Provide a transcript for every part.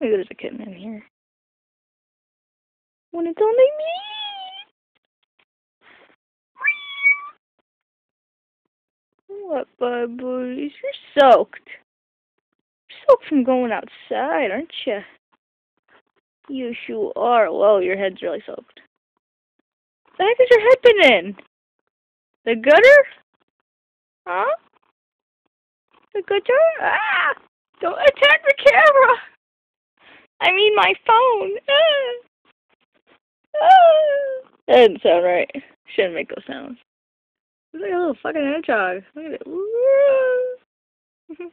Maybe there's a kitten in here. When it's only me! What, bud boys? You're soaked. You're soaked from going outside, aren't you? You sure are. Whoa, your head's really soaked. The heck has your head been in? The gutter? Huh? The gutter? Ah! Don't attack the camera! I mean my phone! That didn't sound right. Shouldn't make those sounds. It's like a little fucking hedgehog. Look at it.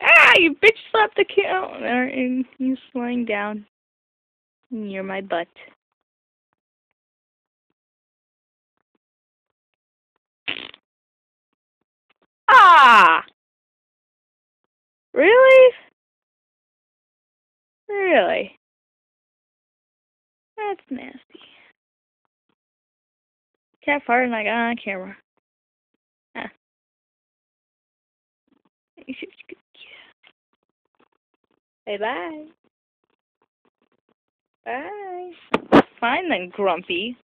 ah! You bitch slapped the camera and you lying down near my butt. Ah! Really? Really? That's nasty. Cat farting like on camera. Ah. Huh. Say bye. Bye. Fine then, Grumpy.